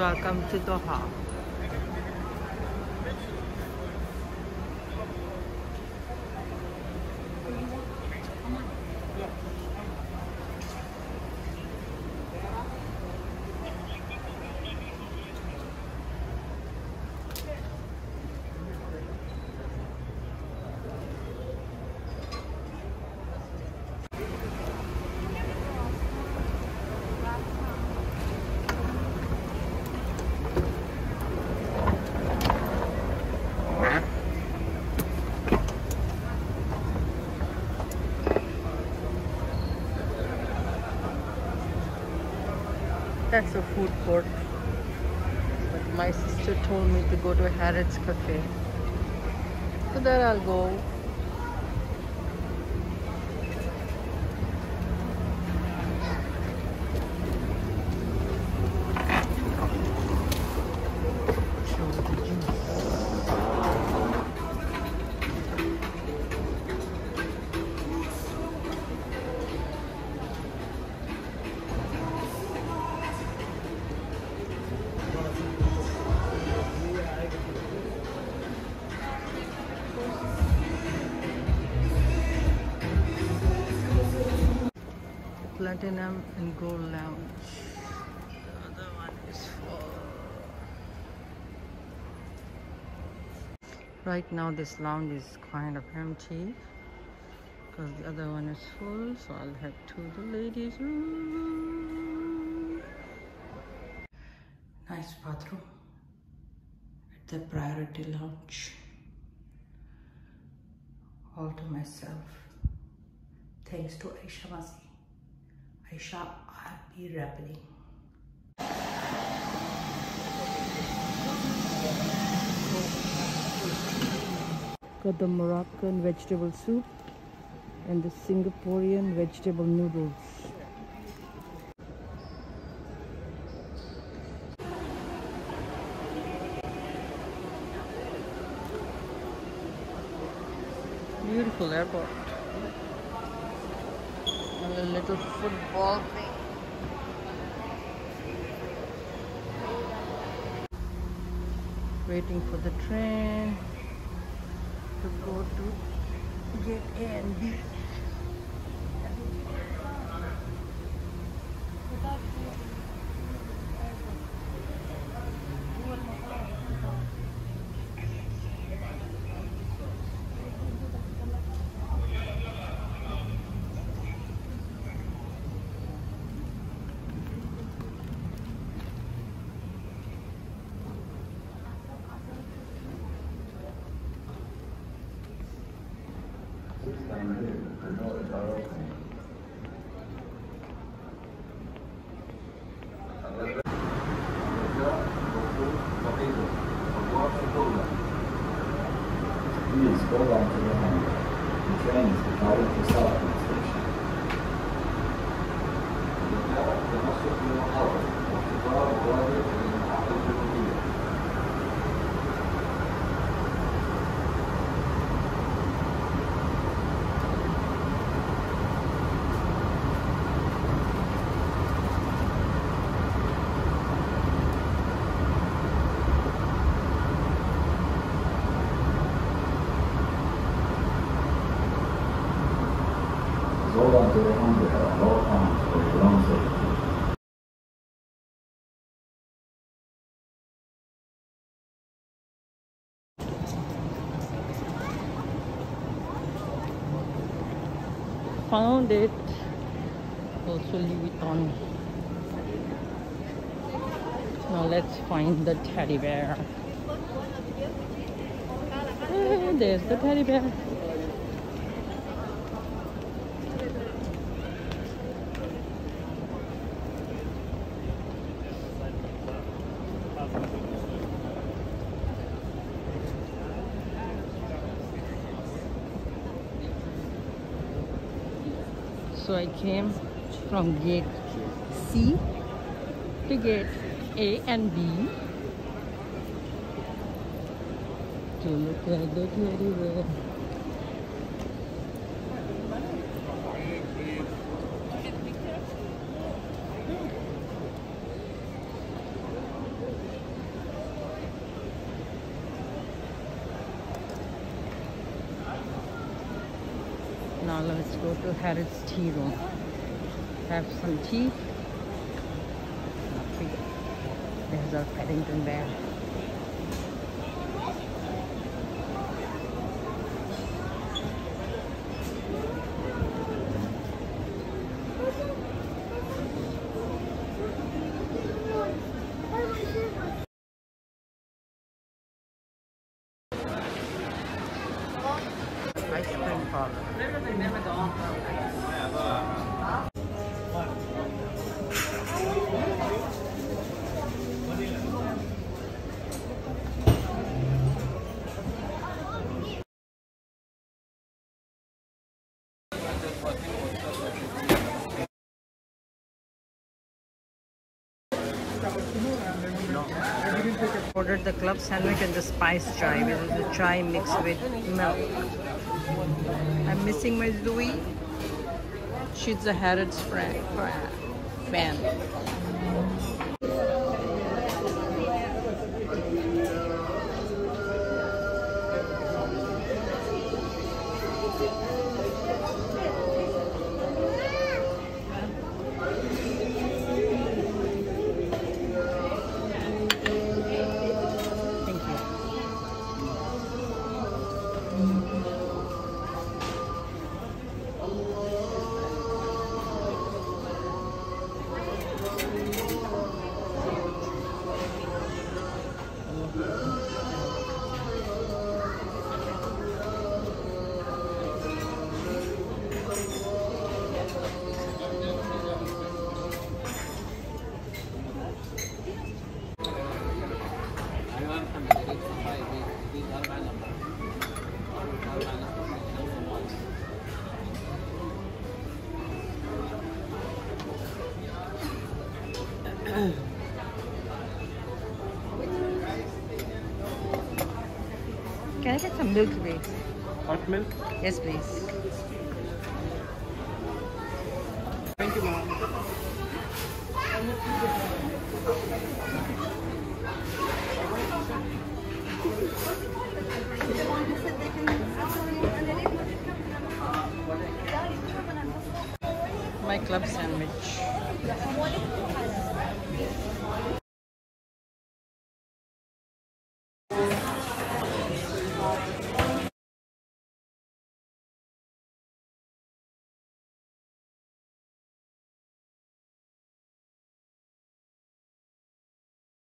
对啊，干不多好。That's a food court. But my sister told me to go to a Harrods Cafe. So there I'll go. Platinum and Gold Lounge. The other one is for. Right now, this lounge is kind of empty because the other one is full, so I'll head to the ladies' room. Nice bathroom at the priority lounge. All to myself. Thanks to Aisha Masi. Aisha RP Rappelling. Got the Moroccan vegetable soup and the Singaporean vegetable noodles. Beautiful airport. A little football thing. Waiting for the train to go to gate A and B. To the hangar. The train is Southern Station. Found it. Also Louis Vuitton. Now let's find the teddy bear. Eh, There's the teddy bear. So I came from gate C to gate A and B to look the teddy bear. Now to Harrods Tea Room. Have some tea. There's our Paddington Bear. Ordered the club sandwich and the spice chai, is the chai mixed with milk. I'm missing my Louie. She's a Harrods friend, fan. Can I get some milk, please? Hot milk? Yes, please. Thank you, ma'am. My club sandwich.